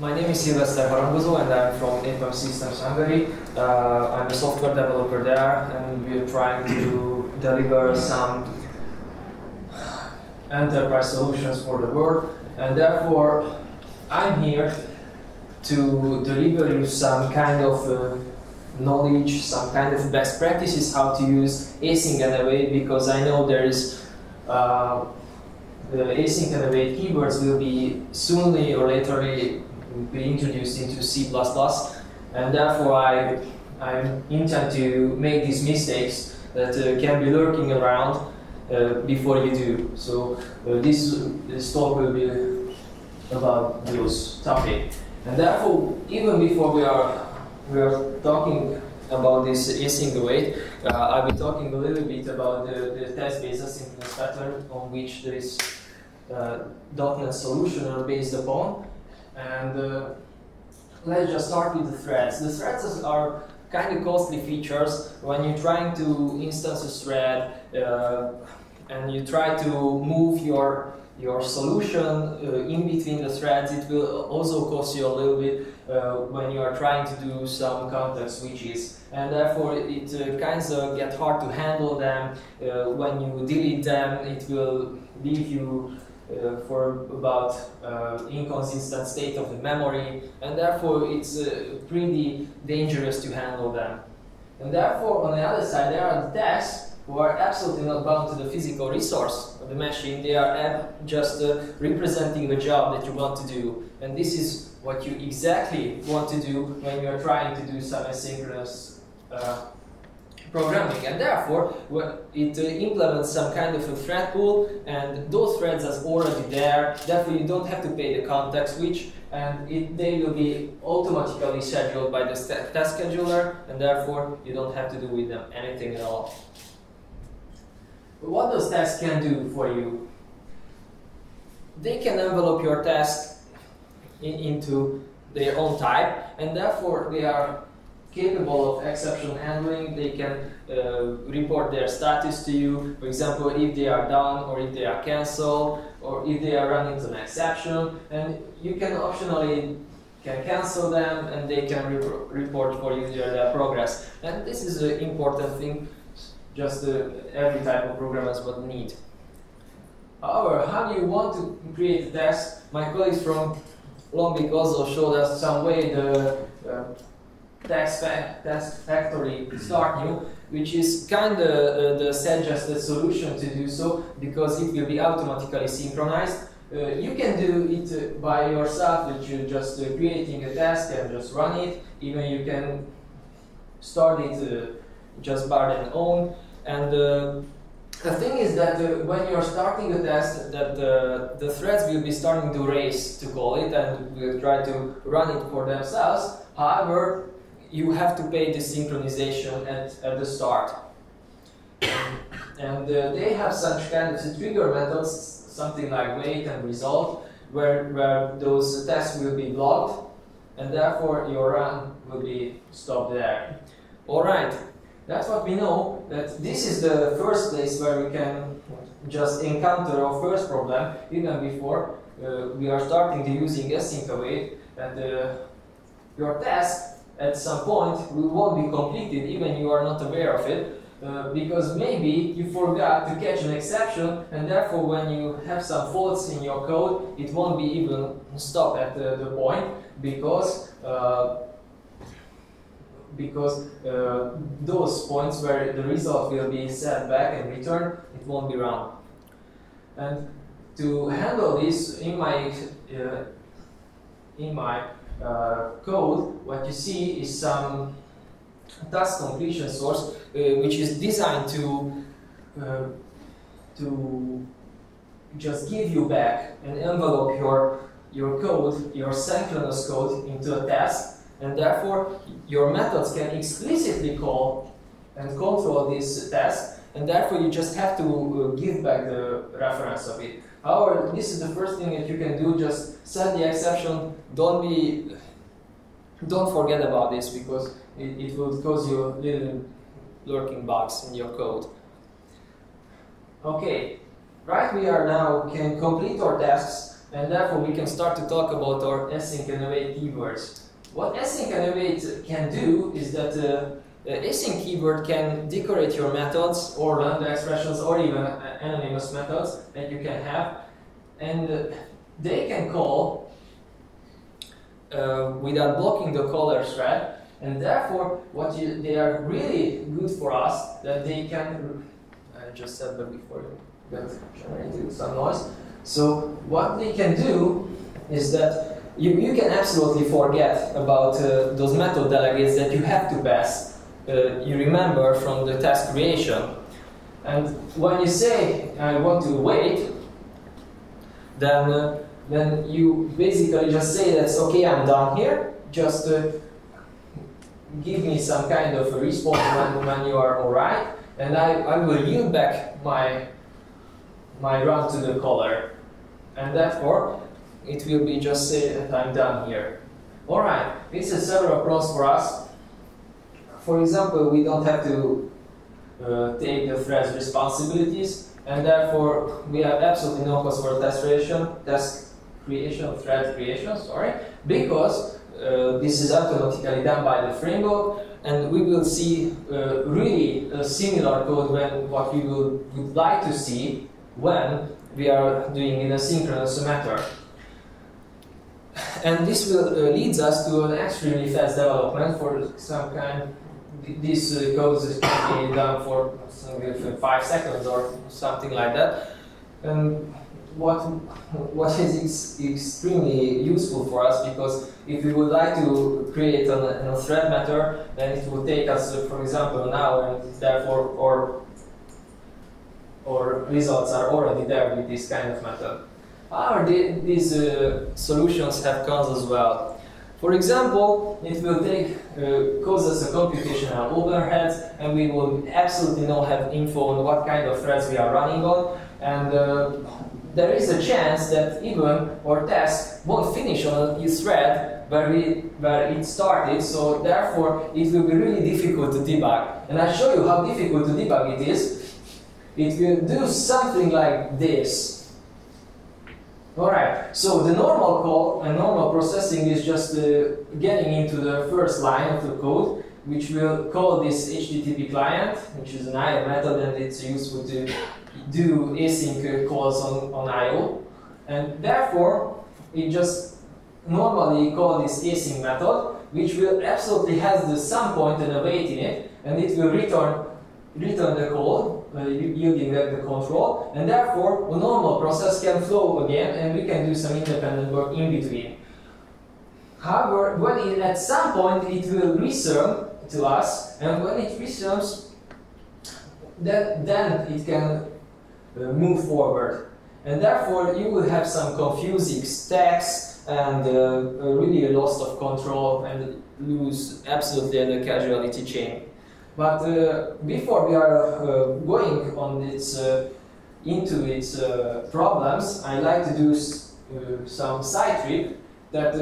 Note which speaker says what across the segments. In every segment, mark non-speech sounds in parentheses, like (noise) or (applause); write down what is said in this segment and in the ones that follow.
Speaker 1: My name is Szilveszter Harangozó and I'm from EPAM Systems Hungary. Uh, I'm a software developer there and we're trying to deliver some enterprise solutions for the world and therefore I'm here to deliver you some kind of uh, knowledge, some kind of best practices how to use async in a way because I know there is uh, the async and await keywords will be soonly or laterly be introduced into C++ and therefore I, I intend to make these mistakes that uh, can be lurking around uh, before you do. So uh, this, this talk will be about those topic. And therefore, even before we are we are talking about this async await, uh, I'll be talking a little bit about the, the task-based asynchronous pattern on which this uh, .NET solution are based upon. And uh, let's just start with the threads. The threads are kind of costly features when you're trying to instance a thread uh, and you try to move your your solution uh, in between the threads, it will also cost you a little bit uh, when you are trying to do some context switches. And therefore, it uh, kind of get hard to handle them. Uh, when you delete them, it will leave you uh, for about uh, inconsistent state of the memory. And therefore, it's pretty dangerous to handle them. And therefore, on the other side, there are the tasks who are absolutely not bound to the physical resource of the machine. They are just uh, representing the job that you want to do. And this is what you exactly want to do when you are trying to do some asynchronous uh, programming. And therefore, it uh, implements some kind of a thread pool, and those threads are already there. Therefore, you don't have to pay the context switch, and it, they will be automatically scheduled by the task scheduler, and therefore, you don't have to do with them anything at all what those tasks can do for you, they can envelope your task in, into their own type, and therefore they are capable of exception handling. They can uh, report their status to you. For example, if they are done or if they are cancelled or if they are running an exception. And you can optionally can cancel them and they can report for you their, progress. And this is an important thing just uh, every type of programmers would need. However, how do you want to create a test? My colleagues from Lombik also showed us some way the uh, test, fa task factory start new, which is kind of uh, the suggested solution to do so because it will be automatically synchronized. Uh, you can do it uh, by yourself, that you're just uh, creating a task and just run it. Even you can start it just by and own. And uh, the thing is that uh, when you're starting a test, that the, the threads will be starting to race, to call it, and will try to run it for themselves. However, you have to pay the synchronization at, at the start. and uh, they have such kind of trigger methods, something like wait and result, where, where those tests will be blocked, and therefore your run will be stopped there. All right, that's what we know, that this is the first place where we can just encounter our first problem, even before uh, we are starting to using async await, and uh, your task at some point it won't be completed, even you are not aware of it, uh, because maybe you forgot to catch an exception and therefore when you have some faults in your code it won't be even stop at the, the point because uh, because uh, those points where the result will be set back and returned, it won't be run. And to handle this in my uh, in my uh, code, what you see is some task completion source uh, which is designed to uh, to just give you back and envelope your your code, your synchronous code into a task and therefore, your methods can explicitly call and control this task, and therefore you just have to uh, give back the reference of it. However, this is the first thing that you can do, just set the exception, don't be, don't forget about this because it, it will cause you little lurking bugs in your code. Okay, right we are now can complete our tasks and therefore we can start to talk about our async and await keywords. What async and await can do is that uh, async keyword can decorate your methods or lambda expressions or even anonymous methods that you can have, and they can call uh, without blocking the caller thread, and therefore what you, they are really good for us that they can. I just said that before you got generated some noise. So what they can do is that you, you can absolutely forget about uh, those method delegates that you have to pass. Uh, you remember from the task creation. And when you say, I want to wait, then, uh, then you basically just say that, okay, I'm done here. Just uh, give me some kind of a response when, when you are all right. And I, I will yield back my, my run to the caller. And therefore, it will be just say that I'm done here. All right, this is several pros for us. For example, we don't have to uh, take the thread's responsibilities, and therefore we have absolutely no cost for test creation, test creation, thread creation, sorry, because uh, this is automatically done by the framework, and we will see uh, really a similar code when what we would like to see when we are doing in a synchronous matter. And this will uh, leads us to an extremely fast development for some kind. This uh, code is be done for five seconds or something like that. And what what is ex extremely useful for us because if we would like to create an, a thread matter, then it would take us, for example, an hour, and therefore or or results are already there with this kind of method. However, the, these uh, solutions have cons as well. For example, it will take uh, cause us a computational overhead, and we will absolutely not have info on what kind of threads we are running on, and uh, there is a chance that even our task won't finish on a thread where, we, where it started, so therefore it will be really difficult to debug. And I'll show you how difficult to debug it is it will do something like this. Alright, so the normal call and normal processing is just uh, getting into the first line of the code, which will call this HTTP client, which is an IO method and it's useful to do async calls on, on IO. And therefore, it just normally call this async method, which will absolutely has the sum point and await in it, and it will return return the code uh, yielding the, the control, and therefore a normal process can flow again, and we can do some independent work in between. However, when it, at some point it will return to us, and when it returns, then, then it can uh, move forward. And therefore, you will have some confusing stacks and uh, really a loss of control and lose absolutely the causality chain. But uh, before we are uh, going on this uh, into its problems, I like to do some side trip that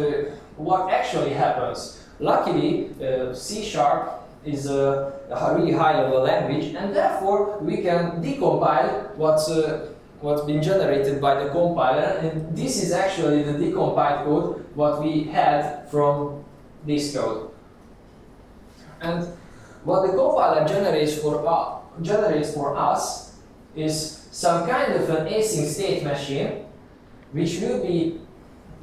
Speaker 1: what actually happens. Luckily, C Sharp is a, really high level language and therefore we can decompile what's, uh, what's been generated by the compiler and this is actually the decompiled code what we had from this code. And what the compiler generates for, uh, generates for us is some kind of an async state machine which will be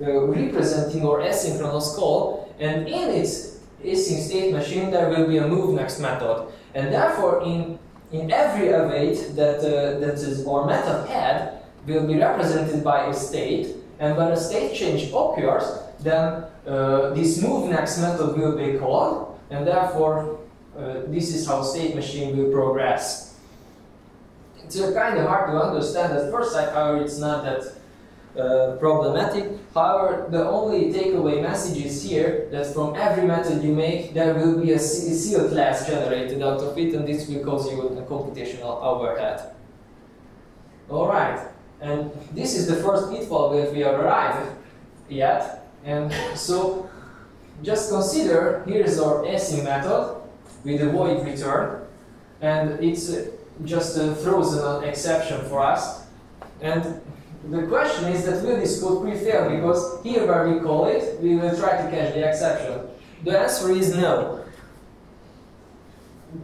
Speaker 1: uh, representing our asynchronous call and in its async state machine there will be a move next method. And therefore in in every await that uh, that is our method head will be represented by a state. And when a state change occurs then uh, this move next method will be called and therefore uh, this is how state machine will progress. It's uh, kind of hard to understand at first sight, however, it's not that uh, problematic. However, the only takeaway message is here that from every method you make, there will be a seal class generated out of it, and this will cause you a computational overhead. Alright, and this is the first pitfall that we have arrived yet. And so, just consider, here is our async method, with a void return, and it uh, just uh, throws an exception for us. And the question is that will this code pre-fail because here where we call it, we will try to catch the exception. The answer is no.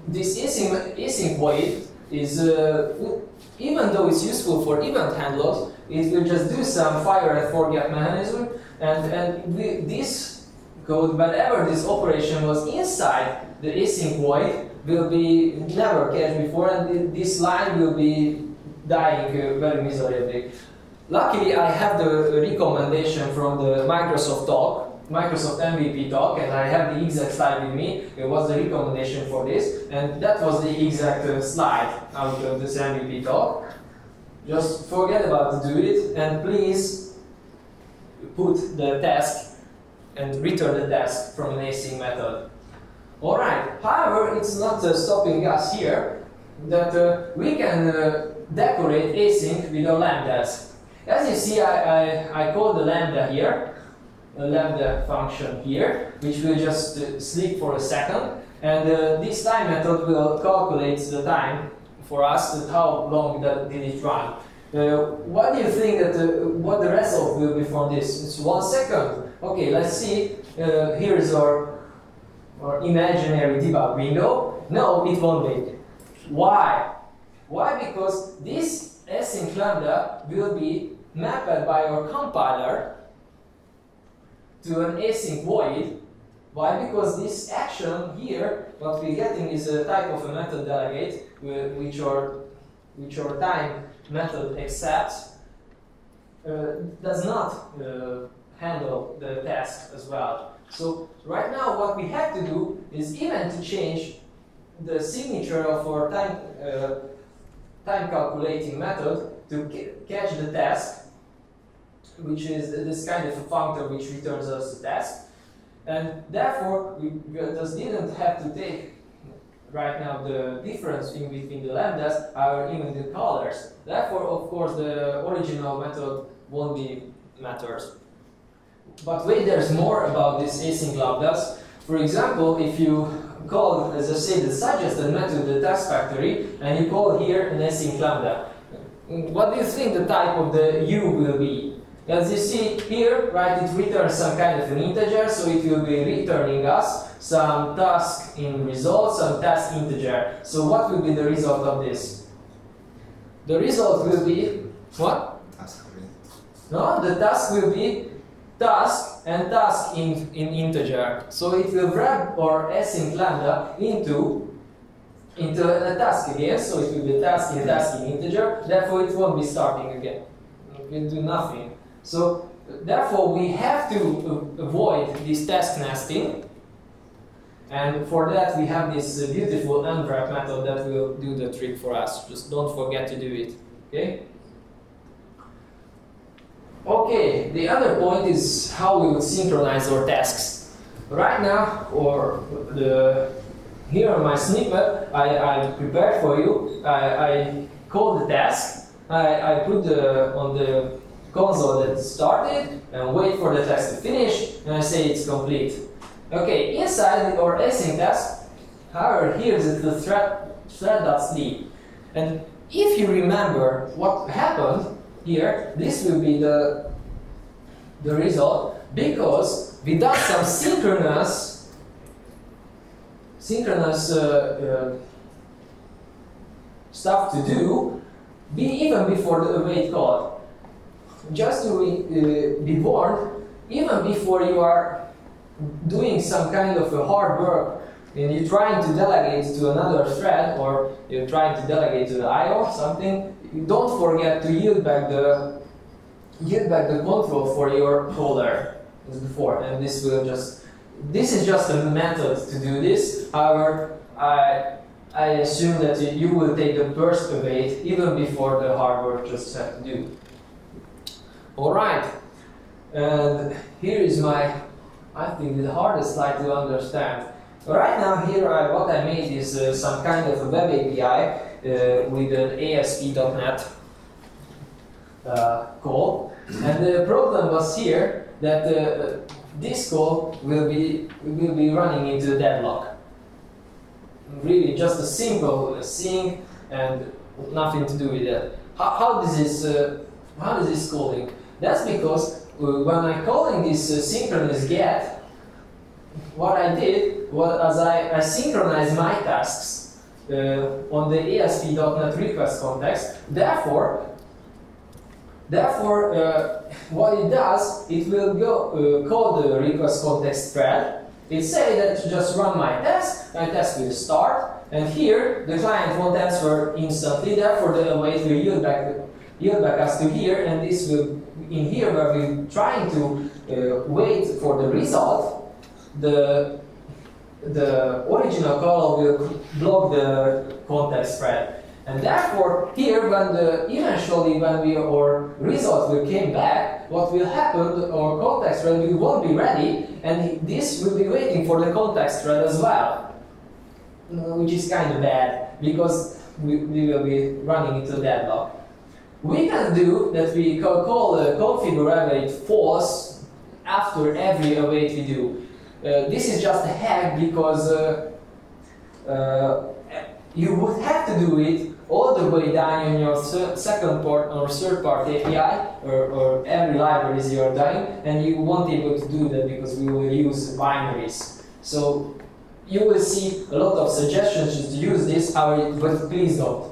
Speaker 1: This async, async void is, uh, even though it's useful for event handlers, it will just do some fire and forget mechanism, and, and this code, whenever this operation was inside the async void, will be never cached before, and this line will be dying uh, very miserably. Luckily, I have the recommendation from the Microsoft talk, Microsoft MVP talk, and I have the exact slide with me. It was the recommendation for this, and that was the exact uh, slide out of this MVP talk. Just forget about to do it, and please put the task and return the task from an async method. Alright, however, it's not uh, stopping us here that uh, we can uh, decorate async with a lambdas. As you see, I, I, I call the lambda here, a lambda function here, which will just uh, sleep for a second, and uh, this time method will calculate the time for us, how long that did it run. Uh, what do you think that what the result will be from this? It's one second. Okay, let's see. Here is our, our imaginary debug window. No, it won't be. Why? Why? Because this async lambda will be mapped by our compiler to an async void. Why? Because this action here, what we're getting is a type of a method delegate, which are which our time method accepts, uh, does not uh, handle the task as well. So right now what we have to do is even to change the signature of our time, uh, time calculating method to catch the task, which is this kind of a functor which returns us the task. And therefore, we just didn't have to take right now the difference in between the lambdas are even the colors. Therefore, of course, the original method won't be matters. But wait, there's more about this async lambdas. For example, if you call, as I said, the suggested method, the task factory, and you call here an async lambda, what do you think the type of the u will be? As you see here, right, it returns some kind of an integer, so it will be returning us some task in result, some task integer. So what will be the result of this? The result will be, what?
Speaker 2: Task
Speaker 1: No, the task will be task and task in, in integer. So it will wrap our async lambda into into a task again, so it will be task in task in integer, therefore it won't be starting again. It will do nothing. So therefore we have to avoid this task nesting, and for that we have this beautiful unwrap method that will do the trick for us. Just don't forget to do it. Okay? Okay, the other point is how we would synchronize our tasks. Right now, or the here on my snippet, I, I prepared for you. I, I call the task. I, I put the on the console that started and wait for the task to finish, and I say it's complete. Okay, inside our async task, however, here is the thread thread.sleep. And if you remember what happened, here, this will be the, the result because without some synchronous, synchronous uh, uh, stuff to do be even before the await call. Just to uh, be warned, even before you are doing some kind of a hard work and you're trying to delegate to another thread or you're trying to delegate to the IO something, don't forget to yield back the yield back the control for your caller as before, and this will just this is just a method to do this. However, I I assume that you will take the burst await even before the hard work just have to do. All right, and here is my I think the hardest slide to understand. Right now here I, what I made is uh, some kind of a web API with an ASP.NET uh, call. And the problem was here that uh, this call will be, will be running into a deadlock. Really just a simple sync and nothing to do with that. How, how this is, uh, how is this calling? That's because uh, when I'm calling this uh, synchronous get, what I did was I, I synchronized my tasks uh, on the ASP.NET request context. Therefore, therefore, uh, (laughs) what it does, it will go uh, call the request context thread. It say that to just run my test, my test will start, and here the client won't answer instantly. Therefore, the await will yield back yield back us to here, and this will in here where we're trying to uh, wait for the result, the the original call will block the context thread. And therefore, here, when the eventually when we our result will came back, what will happen? Our context thread will won't be ready, and this will be waiting for the context thread as well, uh, which is kind of bad because we, we will be running into deadlock. We can do that we call a configure await false after every await we do. Uh, this is just a hack because uh, uh, you would have to do it all the way down in your second part or third part API or, or every libraries you're doing and you won't be able to do that because we will use binaries. So you will see a lot of suggestions to use this, but please don't.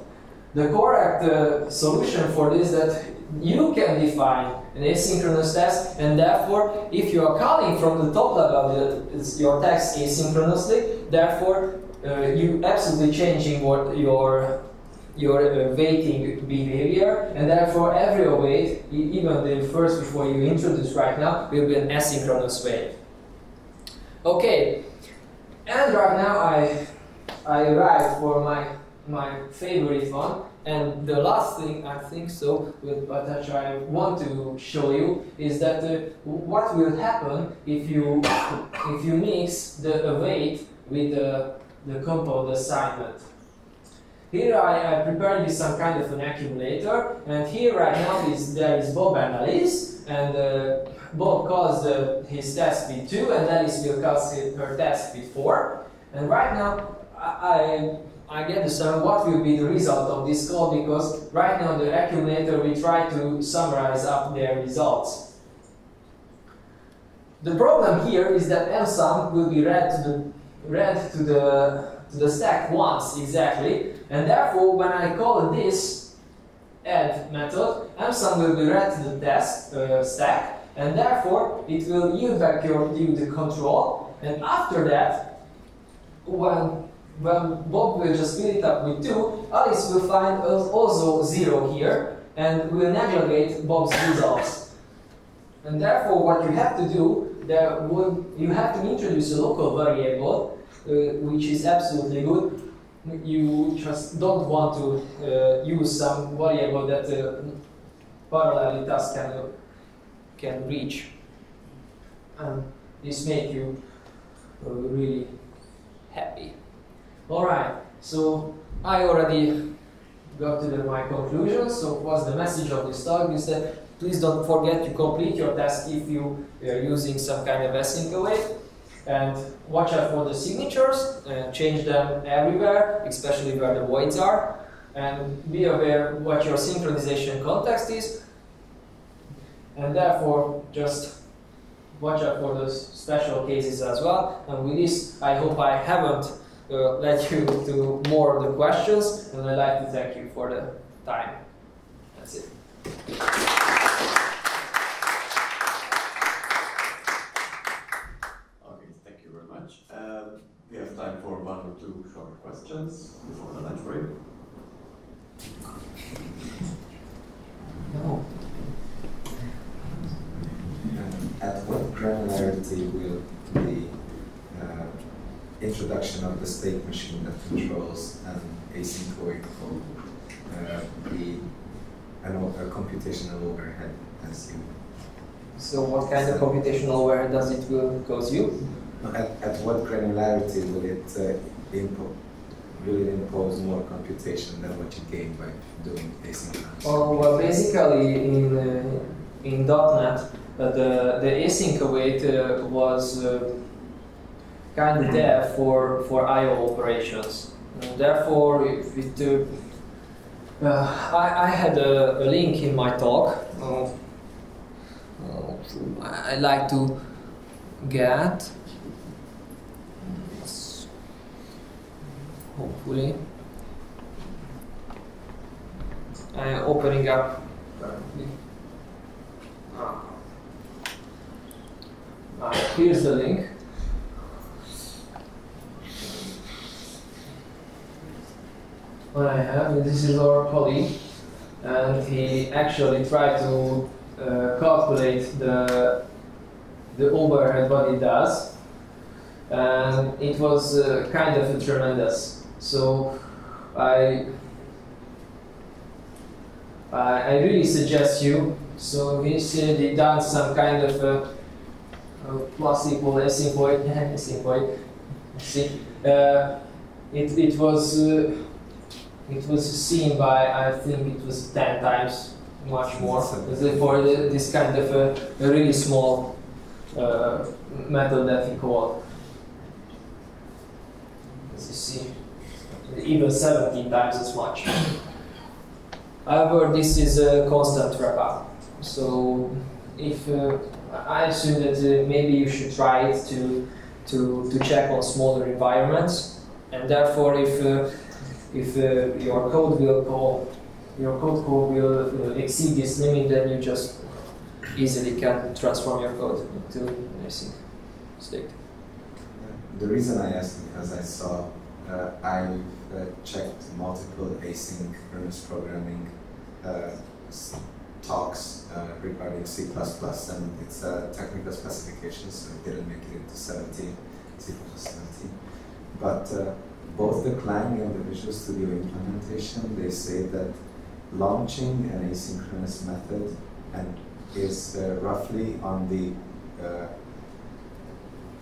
Speaker 1: The correct uh, solution for this that you can define an asynchronous test, and therefore, if you are calling from the top level your text asynchronously, therefore, uh, you absolutely changing what your your uh, waiting behavior, and therefore every await, even the first before you introduce right now, will be an asynchronous wait. Okay, and right now I I arrived for my my favorite one. And the last thing I think so, what I want to show you is that uh, what will happen if you if you mix the await with the the compound assignment. Here I, I prepared with some kind of an accumulator, and here right now is there is Bob and Alice, and uh, Bob calls the, his test with 2, and Alice will call her test with 4. And right now I, I get to some what will be the result of this call? Because right now the accumulator we try to summarize up their results. The problem here is that msum will be read to the read to the to the stack once exactly, and therefore when I call this add method, msum will be read to the test uh, stack, and therefore it will yield back your you the control, and after that, when when Bob will just fill it up with 2, Alice will find also 0 here and will negate Bob's results. And therefore what you have to do, you have to introduce a local variable, uh, which is absolutely good. You just don't want to uh, use some variable that uh, parallelly task can, can reach. And this make you uh, really happy. Alright, so I already got to the, my conclusion. So what's the message of this talk is that please don't forget to complete your task if you are using some kind of async. And watch out for the signatures and change them everywhere, especially where the voids are. And be aware what your synchronization context is. And therefore, just watch out for those special cases as well. And with this, I hope I haven't uh, led you to more of the questions, and I'd like to thank you for the time. That's it.
Speaker 2: Okay, thank you very much. Um, we have time for one or two short questions before the lunch break.
Speaker 3: No. Um, at what granularity will the uh, introduction of the state machine that controls an async await call uh, be an, a computational overhead as you.
Speaker 1: So what kind of computational overhead does it will cause you?
Speaker 3: At, at what granularity will it uh, impose? Will it impose more computation than what you gain by doing asynchronous?
Speaker 1: Oh, well, basically in uh, in .NET, uh, the the async await uh, was uh, kind of there for, for I.O. operations. And therefore, if it, uh, Uh, I, I had a, a link in my talk. Uh, uh, I like to get. Hopefully. I'm opening up. Ah. Ah, here's the link. What I have. This is our colleague, and he actually tried to uh, calculate the the overhead what it does, and it was uh, kind of tremendous. So I I, really suggest you. So he said he done some kind of uh, plus equal asymptoid, asymptoid. See, uh, it it was. Uh, it was seen by I think it was ten times much more for the, this kind of a, a really small uh, method that he called. As you see, even 17 times as much. However, this is a constant wrap up. So if uh, I assume that uh, maybe you should try it to to to check on smaller environments, and therefore if uh, if uh, your code will call, your code code will uh, exceed this limit, then you just easily can transform your code into async state.
Speaker 3: The reason I asked because I saw uh, I uh, checked multiple async asynchronous programming uh, talks uh, regarding C++ and it's a technical specification, so it didn't make it into 17, C++ 17. But both the Clang and the Visual Studio implementation, they say that launching an asynchronous method and is uh, roughly on the, uh,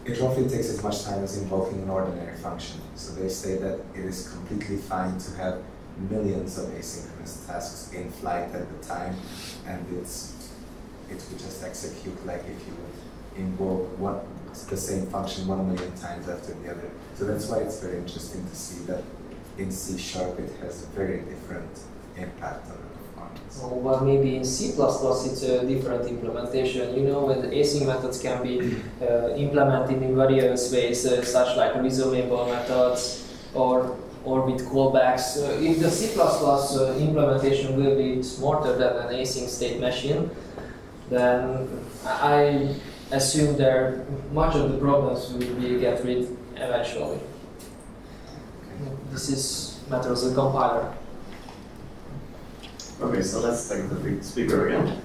Speaker 3: it roughly takes as much time as invoking an ordinary function. So they say that it is completely fine to have millions of asynchronous tasks in flight at the time, and it's it would just execute like if you would invoke one the same function one million times after the other. So that's why it's very interesting to see that in C Sharp it has a very different impact on the performance.
Speaker 1: Oh, well, maybe in C++ it's a different implementation. You know, when async methods can be uh, implemented in various ways, uh, such like resumable methods or or with callbacks. Uh, if the C++ uh, implementation will be smarter than an async state machine, then I assume that much of the problems will be get rid eventually. This is matters of compiler.
Speaker 2: Okay, so let's take the speaker again.